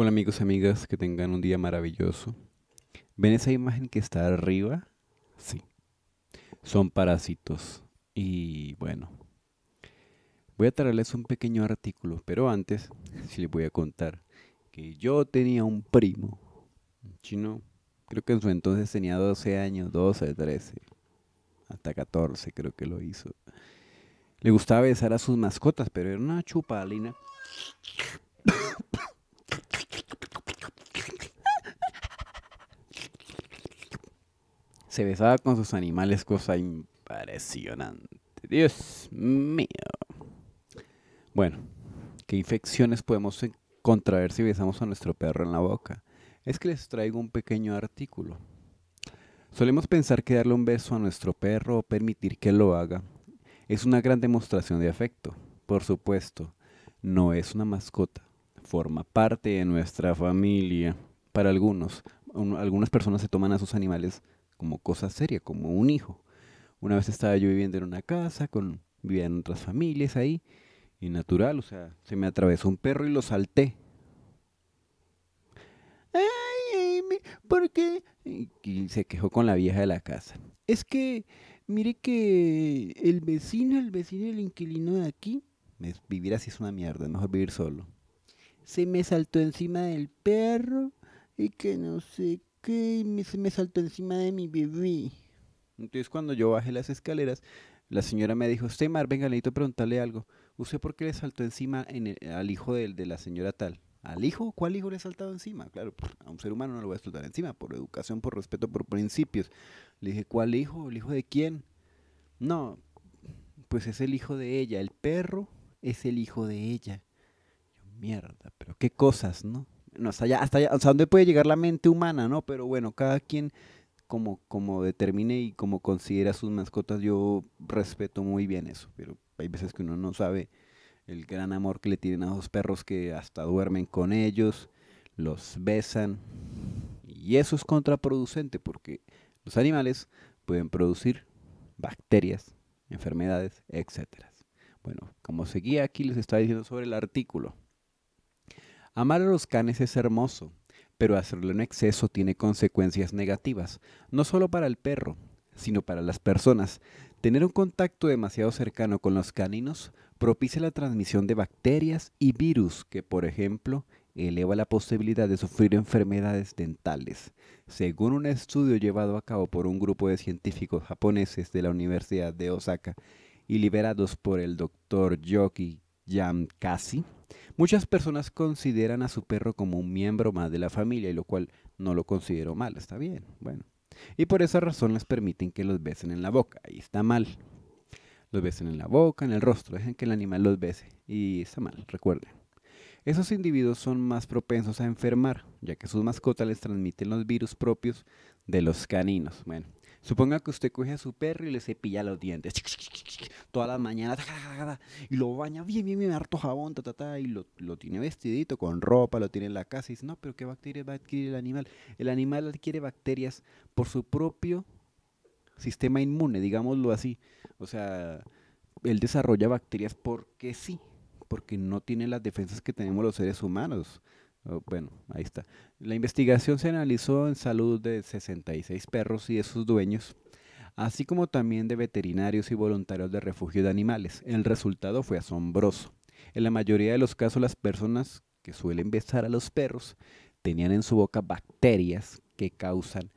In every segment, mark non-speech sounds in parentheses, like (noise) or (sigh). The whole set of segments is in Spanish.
Hola amigos y amigas, que tengan un día maravilloso. ¿Ven esa imagen que está arriba? Sí. Son parásitos. Y bueno, voy a traerles un pequeño artículo, pero antes les voy a contar que yo tenía un primo, un chino, creo que en su entonces tenía 12 años, 12, 13, hasta 14 creo que lo hizo. Le gustaba besar a sus mascotas, pero era una chupalina. Se besaba con sus animales, cosa impresionante. Dios mío. Bueno, ¿qué infecciones podemos contraer si besamos a nuestro perro en la boca? Es que les traigo un pequeño artículo. Solemos pensar que darle un beso a nuestro perro o permitir que lo haga es una gran demostración de afecto. Por supuesto, no es una mascota, forma parte de nuestra familia. Para algunos, algunas personas se toman a sus animales como cosa seria, como un hijo. Una vez estaba yo viviendo en una casa, con, vivían otras familias ahí, y natural, o sea, se me atravesó un perro y lo salté. Ay, ¿por qué? Y se quejó con la vieja de la casa. Es que, mire que el vecino, el vecino, el inquilino de aquí, vivir así es una mierda, es mejor vivir solo. Se me saltó encima del perro y que no sé qué, me, se me saltó encima de mi bebé. Entonces cuando yo bajé las escaleras, la señora me dijo, usted Mar, venga, necesito preguntarle algo. ¿Usted por qué le saltó encima al hijo de, de, la señora tal? ¿Al hijo? ¿Cuál hijo le ha saltado encima? Claro, pues, a un ser humano no le voy a saltar encima, por educación, por respeto, por principios. Le dije, ¿cuál hijo? ¿El hijo de quién? No, pues es el hijo de ella. El perro es el hijo de ella. Yo, mierda, pero qué cosas, ¿no? No, hasta allá, hasta allá, sea, dónde puede llegar la mente humana, ¿no? Pero bueno, cada quien como, como determine y como considera sus mascotas, yo respeto muy bien eso, pero hay veces que uno no sabe el gran amor que le tienen a los perros que hasta duermen con ellos, los besan, y eso es contraproducente porque los animales pueden producir bacterias, enfermedades, etcétera. Bueno, como seguía aquí les estaba diciendo sobre el artículo. Amar a los canes es hermoso, pero hacerlo en exceso tiene consecuencias negativas, no solo para el perro, sino para las personas. Tener un contacto demasiado cercano con los caninos propicia la transmisión de bacterias y virus que, por ejemplo, eleva la posibilidad de sufrir enfermedades dentales. Según un estudio llevado a cabo por un grupo de científicos japoneses de la Universidad de Osaka y liberados por el doctor Yoki Yamkasi, Muchas personas consideran a su perro como un miembro más de la familia, y lo cual no lo considero mal, está bien, bueno. Y por esa razón les permiten que los besen en la boca, y está mal. Los besen en la boca, en el rostro, dejen que el animal los bese, y está mal, recuerden. Esos individuos son más propensos a enfermar, ya que sus mascotas les transmiten los virus propios de los caninos. Bueno, Suponga que usted coge a su perro y le cepilla los dientes todas las mañanas y lo baña bien, bien, bien, harto jabón, ta, y lo, tiene vestidito con ropa, lo tiene en la casa y dice, no, pero ¿qué bacterias va a adquirir el animal? El animal adquiere bacterias por su propio sistema inmune, digámoslo así. O sea, él desarrolla bacterias porque sí, porque no tiene las defensas que tenemos los seres humanos. Oh, bueno, ahí está. La investigación se analizó en salud de 66 perros y de sus dueños, así como también de veterinarios y voluntarios de refugio de animales. El resultado fue asombroso. En la mayoría de los casos las personas que suelen besar a los perros tenían en su boca bacterias que causan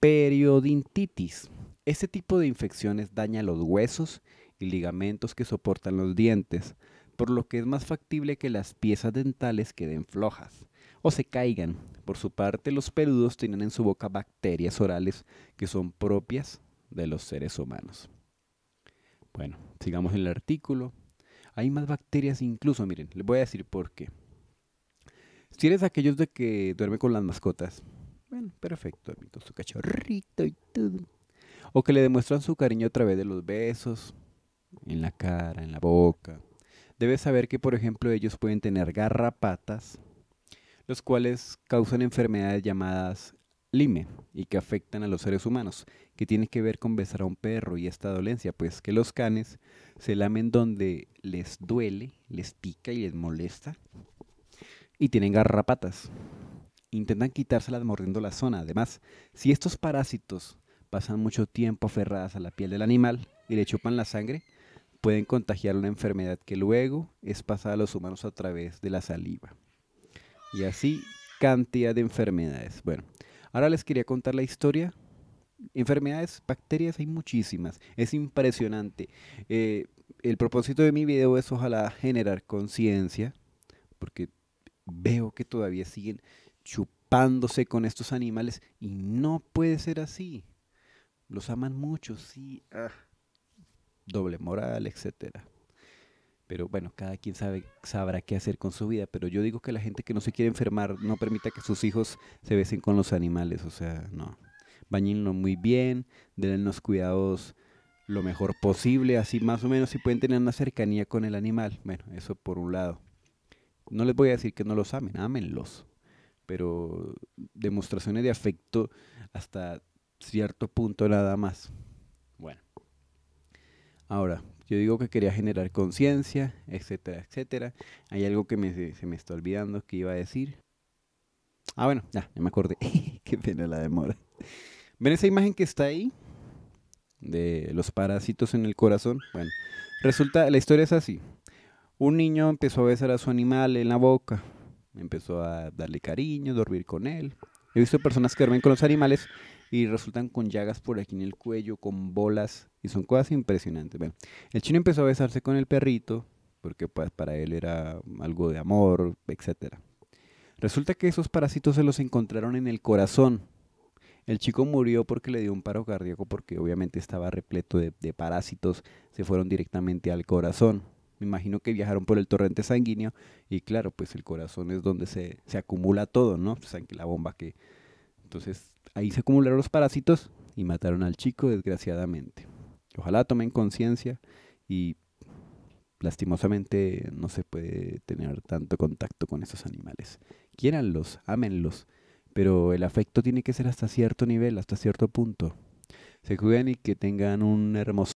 periodontitis. Este tipo de infecciones daña los huesos y ligamentos que soportan los dientes, por lo que es más factible que las piezas dentales queden flojas o se caigan. Por su parte, los peludos tienen en su boca bacterias orales que son propias de los seres humanos. Bueno, sigamos el artículo. Hay más bacterias incluso, miren, les voy a decir por qué. Si eres aquellos de que duerme con las mascotas, bueno, perfecto, su cachorrito y todo. O que le demuestran su cariño a través de los besos, en la cara, en la boca. Debes saber que, por ejemplo, ellos pueden tener garrapatas, los cuales causan enfermedades llamadas Lyme y que afectan a los seres humanos, que tiene que ver con besar a un perro y esta dolencia, pues que los canes se lamen donde les duele, les pica y les molesta. y tienen garrapatas. Intentan quitárselas mordiendo la zona. Además, si estos parásitos pasan mucho tiempo aferradas a la piel del animal y le chupan la sangre, pueden contagiar una enfermedad que luego es pasada a los humanos a través de la saliva. Y así cantidad de enfermedades. Bueno, ahora les quería contar la historia. Enfermedades, bacterias hay muchísimas. Es impresionante. Eh, el propósito de mi video es ojalá generar conciencia, porque veo que todavía siguen chupándose con estos animales y no puede ser así. Los aman mucho, sí. Ah, doble moral, etcétera. Pero bueno, cada quien sabe, sabrá qué hacer con su vida. Pero yo digo que la gente que no se quiere enfermar no permita que sus hijos se besen con los animales. O sea, no. Bañenlo muy bien, denle los cuidados lo mejor posible, así más o menos si pueden tener una cercanía con el animal. Bueno, eso por un lado. No les voy a decir que no los amen, ámenlos. Pero demostraciones de afecto hasta cierto punto nada más. Bueno. Ahora, yo digo que quería generar conciencia, etcétera, etcétera. Hay algo que se me está olvidando que iba a decir. Ah, bueno, ya, ya me acordé. (laughs) Qué pena la demora. ¿Ven esa imagen que está ahí? De los parásitos en el corazón. Bueno, resulta, la historia es así. Un niño empezó a besar a su animal en la boca. Empezó a darle cariño, dormir con él. He visto personas que duermen con los animales y resultan con llagas por aquí en el cuello, con bolas, y son cosas impresionantes. El chino empezó a besarse con el perrito, porque pues para él era algo de amor, etc. Resulta que esos parásitos se los encontraron en el corazón. El chico murió porque le dio un paro cardíaco, porque obviamente estaba repleto de, parásitos, se fueron directamente al corazón. Me imagino que viajaron por el torrente sanguíneo y claro, pues el corazón es donde se, se acumula todo, ¿no? La bomba que... Entonces ahí se acumularon los parásitos y mataron al chico desgraciadamente. Ojalá tomen conciencia y lastimosamente no se puede tener tanto contacto con esos animales. Quiéranlos, ámenlos, pero el afecto tiene que ser hasta cierto nivel, hasta cierto punto. Se cuiden y que tengan un hermoso